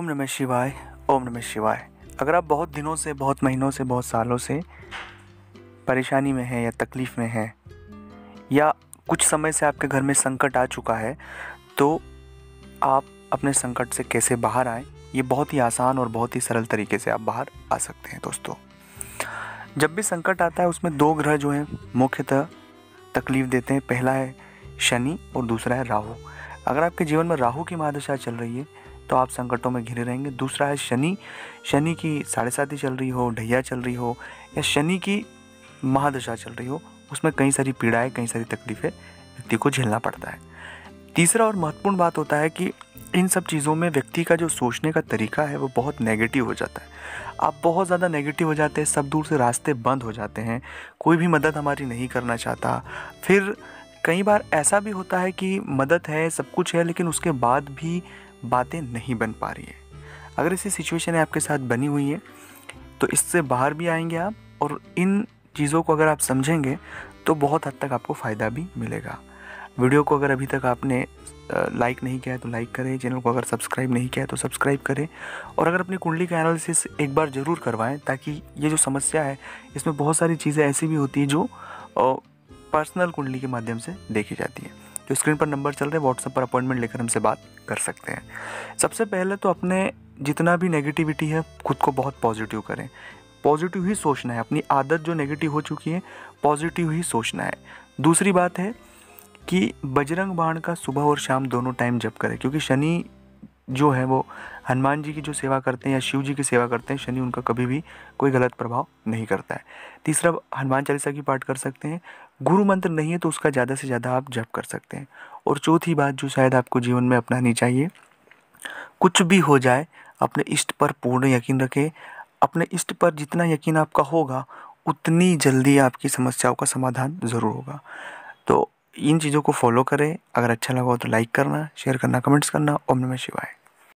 ओम नमः शिवाय, ओम नमः शिवाय। अगर आप बहुत दिनों से, बहुत महीनों से, बहुत सालों से परेशानी में हैं या तकलीफ़ में हैं, या कुछ समय से आपके घर में संकट आ चुका है तो आप अपने संकट से कैसे बाहर आएँ, ये बहुत ही आसान और बहुत ही सरल तरीके से आप बाहर आ सकते हैं दोस्तों। जब भी संकट आता है, उसमें दो ग्रह जो हैं, मुख्यतः तकलीफ़ देते हैं। पहला है शनि और दूसरा है राहु। अगर आपके जीवन में राहु की महादशा चल रही है तो आप संकटों में घिरे रहेंगे। दूसरा है शनि। शनि की साढ़े साथी चल रही हो, ढैया चल रही हो, या शनि की महादशा चल रही हो, उसमें कई सारी पीड़ाएँ, कई सारी तकलीफ़ें व्यक्ति को झेलना पड़ता है। तीसरा और महत्वपूर्ण बात होता है कि इन सब चीज़ों में व्यक्ति का जो सोचने का तरीका है, वो बहुत नेगेटिव हो जाता है। आप बहुत ज़्यादा नेगेटिव हो जाते हैं, सब दूर से रास्ते बंद हो जाते हैं, कोई भी मदद हमारी नहीं करना चाहता। फिर कई बार ऐसा भी होता है कि मदद है, सब कुछ है, लेकिन उसके बाद भी बातें नहीं बन पा रही है। अगर ऐसी सिचुएशन आपके साथ बनी हुई है तो इससे बाहर भी आएँगे आप और इन चीज़ों को अगर आप समझेंगे तो बहुत हद तक आपको फ़ायदा भी मिलेगा। वीडियो को अगर अभी तक आपने लाइक नहीं किया है तो लाइक करें। चैनल को अगर सब्सक्राइब नहीं किया है तो सब्सक्राइब करें। और अगर अपनी कुंडली का एनालिसिस एक बार ज़रूर करवाएँ, ताकि ये जो समस्या है, इसमें बहुत सारी चीज़ें ऐसी भी होती हैं जो पर्सनल कुंडली के माध्यम से देखी जाती है। तो स्क्रीन पर नंबर चल रहे हैं व्हाट्सएप पर अपॉइंटमेंट लेकर हमसे बात कर सकते हैं। सबसे पहले तो अपने जितना भी नेगेटिविटी है, खुद को बहुत पॉजिटिव करें। पॉजिटिव ही सोचना है, अपनी आदत जो नेगेटिव हो चुकी है पॉजिटिव ही सोचना है। दूसरी बात है कि बजरंग बाण का सुबह और शाम दोनों टाइम जप करें, क्योंकि शनि जो है वो हनुमान जी की जो सेवा करते हैं या शिव जी की सेवा करते हैं, शनि उनका कभी भी कोई गलत प्रभाव नहीं करता है। तीसरा, हनुमान चालीसा की पाठ कर सकते हैं। गुरु मंत्र नहीं है तो उसका ज़्यादा से ज़्यादा आप जप कर सकते हैं। और चौथी बात जो शायद आपको जीवन में अपनानी चाहिए, कुछ भी हो जाए, अपने इष्ट पर पूर्ण यकीन रखें। अपने इष्ट पर जितना यकीन आपका होगा, उतनी जल्दी आपकी समस्याओं का समाधान ज़रूर होगा। तो इन चीज़ों को फॉलो करें। अगर अच्छा लगा हो तो लाइक करना, शेयर करना, कमेंट्स करना। ओम नमः शिवाय।